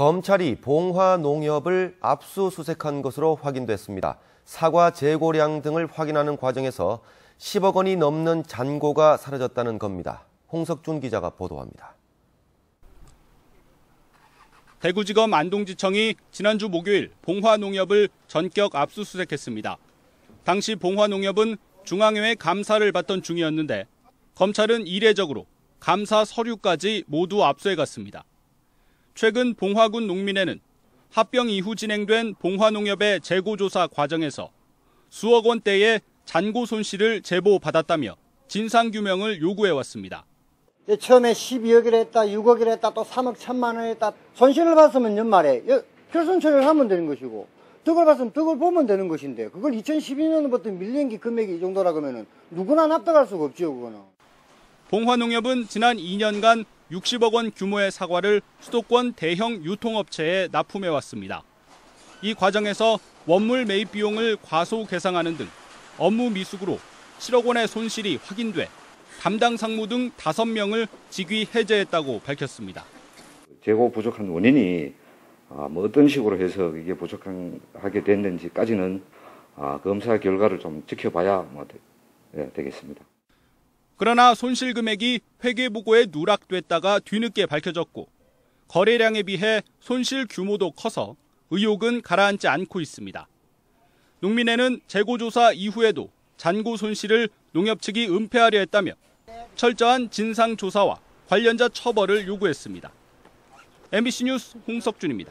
검찰이 봉화 농협을 압수수색한 것으로 확인됐습니다. 사과 재고량 등을 확인하는 과정에서 10억 원이 넘는 잔고가 사라졌다는 겁니다. 홍석준 기자가 보도합니다. 대구지검 안동지청이 지난주 목요일 봉화농협을 전격 압수수색했습니다. 당시 봉화농협은 중앙회 감사를 받던 중이었는데 검찰은 이례적으로 감사 서류까지 모두 압수해 갔습니다. 최근 봉화군 농민회는 합병 이후 진행된 봉화농협의 재고조사 과정에서 수억 원대의 잔고 손실을 제보받았다며 진상규명을 요구해왔습니다. 처음에 12억이라 했다, 6억이라 했다, 또 3억 1천만 원 했다. 손실을 봤으면 연말에 결손 처리를 하면 되는 것이고 덕을 봤으면 덕을 보면 되는 것인데 그걸 2012년부터 밀린 게 금액이 이 정도라 그러면 누구나 납득할 수가 없죠, 그거는. 봉화농협은 지난 2년간 60억 원 규모의 사과를 수도권 대형 유통업체에 납품해 왔습니다. 이 과정에서 원물 매입 비용을 과소 계상하는 등 업무 미숙으로 7억 원의 손실이 확인돼 담당 상무 등 5명을 직위 해제했다고 밝혔습니다. 재고 부족한 원인이 아, 뭐 어떤 식으로 해서 이게 부족하게 됐는지까지는 아, 검사 결과를 좀 지켜봐야 뭐 예, 되겠습니다. 그러나 손실 금액이 회계보고에 누락됐다가 뒤늦게 밝혀졌고 거래량에 비해 손실 규모도 커서 의혹은 가라앉지 않고 있습니다. 농민회는 재고조사 이후에도 잔고 손실을 농협 측이 은폐하려 했다며 철저한 진상조사와 관련자 처벌을 요구했습니다. MBC 뉴스 홍석준입니다.